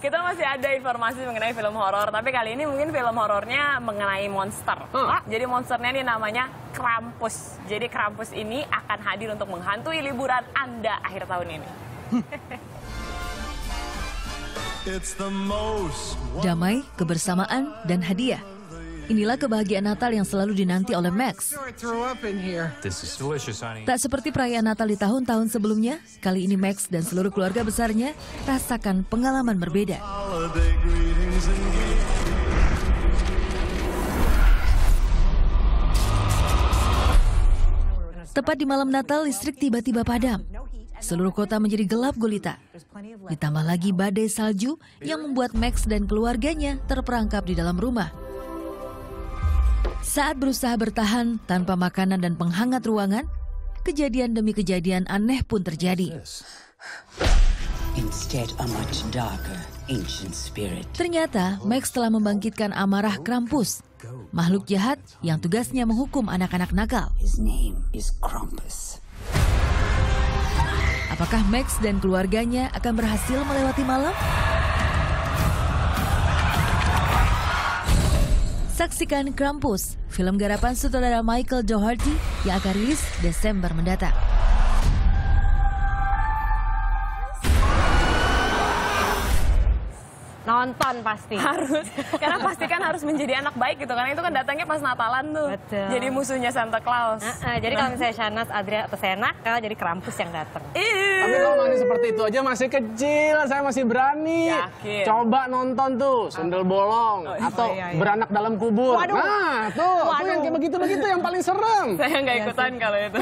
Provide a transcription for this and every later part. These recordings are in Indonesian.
Kita masih ada informasi mengenai film horor, tapi kali ini mungkin film horornya mengenai monster. Hah? Jadi monsternya ini namanya Krampus. Jadi Krampus ini akan hadir untuk menghantui liburan Anda akhir tahun ini. It's the most Damai, kebersamaan, dan hadiah. Inilah kebahagiaan Natal yang selalu dinanti oleh Max. Tak seperti perayaan Natal di tahun-tahun sebelumnya, kali ini Max dan seluruh keluarga besarnya rasakan pengalaman berbeda. Tepat di malam Natal, listrik tiba-tiba padam. Seluruh kota menjadi gelap gulita. Ditambah lagi badai salju yang membuat Max dan keluarganya terperangkap di dalam rumah. Saat berusaha bertahan tanpa makanan dan penghangat ruangan, kejadian demi kejadian aneh pun terjadi. Instead, a much darker, ancient spirit. Ternyata Max telah membangkitkan amarah Krampus, makhluk jahat yang tugasnya menghukum anak-anak nakal. His name is Krampus. Apakah Max dan keluarganya akan berhasil melewati malam? Saksikan Krampus, film garapan sutradara Michael Dougherty yang akan rilis Desember mendatang. Nonton pasti. Harus, karena pastikan harus menjadi anak baik gitu, karena itu kan datangnya pas Natalan tuh. Betul. Jadi musuhnya Santa Claus. Nah, jadi kalau misalnya Shanas, Adria, atau Sena, kalau jadi Krampus yang datang. Tapi kalau masih seperti itu aja masih kecil, saya masih berani. Yakin. Coba nonton tuh, sendal bolong Oh, iya. atau iya, iya. beranak dalam kubur. Waduh. Nah, tuh, tuh Waduh. yang kayak begitu-begitu yang paling serem. Saya nggak ikutan kalau itu.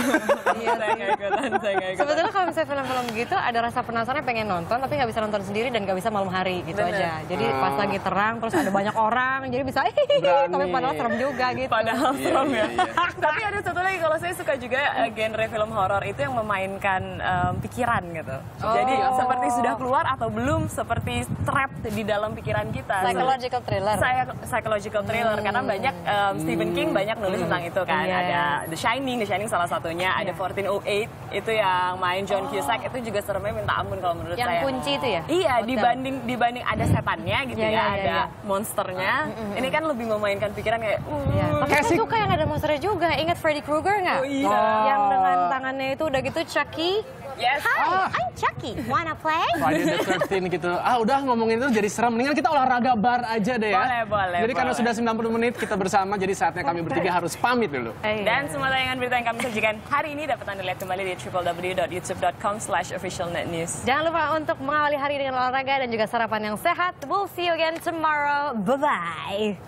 Iya saya nggak ikutan, saya nggak ikutan. Sebetulnya kalau misalnya film-film gitu ada rasa penasaran pengen nonton tapi nggak bisa nonton sendiri dan nggak bisa malam hari gitu Bener. aja. Jadi pas lagi terang terus ada banyak orang jadi bisa Berani. tapi padahal serem juga gitu. Padahal Iya, serem ya. iya, Tapi ada satu lagi kalau saya suka juga eh, genre film horor itu yang memainkan em, pikiran gitu. Jadi seperti sudah keluar atau belum seperti trapped di dalam pikiran kita. Psychological thriller. Saya psychological thriller karena banyak em, Stephen King banyak nulis tentang itu kan. Iya. Ada The Shining, The Shining salah satunya. Ada 1408 itu yang main John Cusack itu juga seremnya minta ampun kalau menurut Yang saya. kunci itu ya? Iya, Hotel. dibanding dibanding ada setannya gitu Iya, ya, iya, iya, ada iya. monsternya. Ini kan lebih memainkan pikiran kayak, uh, Tapi Kayak saya suka yang ada monsternya juga. Ingat Freddy Krueger nggak? Oh, iya. Yang dengan tangannya itu udah gitu Chucky. yes. Hi, I'm Chucky. Wanna play? Friday the 13 gitu. Ah udah ngomongin itu jadi serem. Mendingan kita olahraga bar aja deh ya. Boleh, boleh, Jadi karena boleh. sudah 90 menit kita bersama, jadi saatnya kami bertiga harus pamit dulu. Eh, Dan semua tayangan berita yang kami sajikan hari ini dapat Anda lihat kembali di www.youtube.com slash officialnetnews. Jangan lupa untuk mengawali hari dengan olahraga dan juga sarapan yang sehat. We'll see you again tomorrow. Bye-bye.